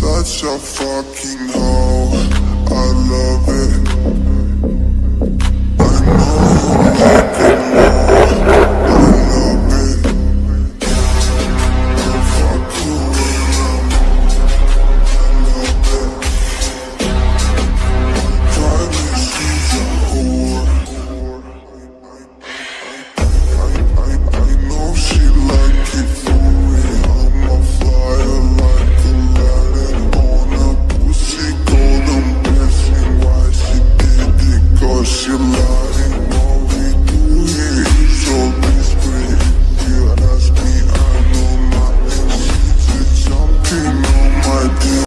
Such a fucking hoe, wish you